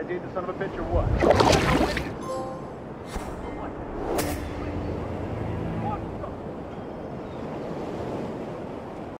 you need the son of a bitch or what?